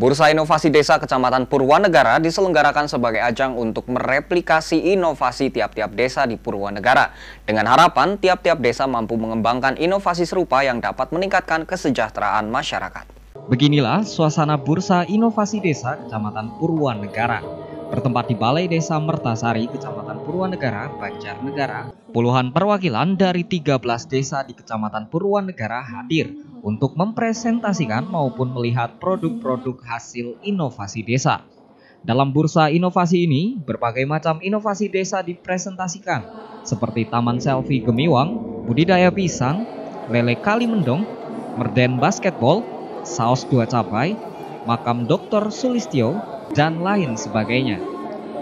Bursa Inovasi Desa Kecamatan Purwanegara diselenggarakan sebagai ajang untuk mereplikasi inovasi tiap-tiap desa di Purwanegara. Dengan harapan tiap-tiap desa mampu mengembangkan inovasi serupa yang dapat meningkatkan kesejahteraan masyarakat. Beginilah suasana Bursa Inovasi Desa Kecamatan Purwanegara. Bertempat di Balai Desa Mertasari, Kecamatan Purwanegara, Banjarnegara. Puluhan perwakilan dari 13 desa di Kecamatan Purwanegara hadir untuk mempresentasikan maupun melihat produk-produk hasil inovasi desa. Dalam bursa inovasi ini, berbagai macam inovasi desa dipresentasikan, seperti Taman Selfie Gemiwang, budidaya pisang, lele kali mendong, merden basketball, saus dua cabai, makam Dr. Sulistyo, dan lain sebagainya.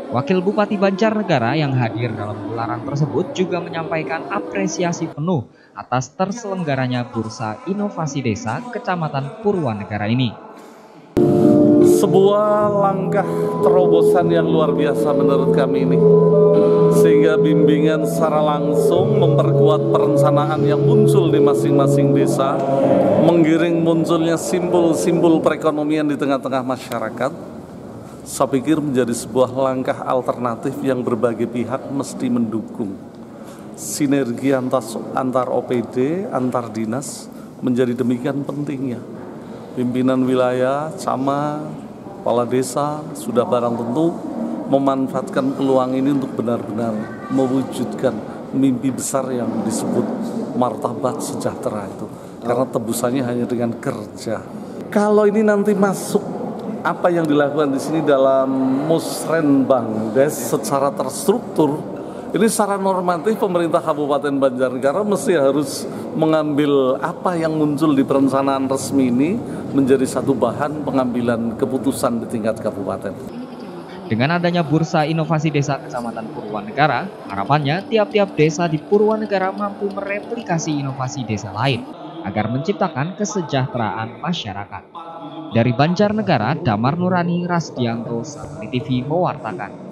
Wakil Bupati Banjarnegara yang hadir dalam gelaran tersebut juga menyampaikan apresiasi penuh atas terselenggaranya Bursa Inovasi Desa Kecamatan Purwanegara ini. Sebuah langkah terobosan yang luar biasa menurut kami ini. Sehingga bimbingan secara langsung memperkuat perencanaan yang muncul di masing-masing desa, menggiring munculnya simbol-simbol perekonomian di tengah-tengah masyarakat, saya pikir menjadi sebuah langkah alternatif yang berbagai pihak mesti mendukung. Sinergi antar, antar OPD, antar dinas menjadi demikian pentingnya. Pimpinan wilayah, sama kepala desa sudah barang tentu memanfaatkan peluang ini untuk benar-benar mewujudkan mimpi besar yang disebut martabat sejahtera itu. Karena tebusannya hanya dengan kerja. Kalau ini nanti masuk apa yang dilakukan di sini dalam musrenbang des secara terstruktur ini secara normatif pemerintah Kabupaten Banjarnegara mesti harus mengambil apa yang muncul di perencanaan resmi ini menjadi satu bahan pengambilan keputusan di tingkat kabupaten. Dengan adanya Bursa Inovasi Desa Kecamatan Purwanegara, harapannya tiap-tiap desa di Purwanegara mampu mereplikasi inovasi desa lain agar menciptakan kesejahteraan masyarakat. Dari Banjarnegara, Damar Nurani Rasdianto, Satri TV mewartakan.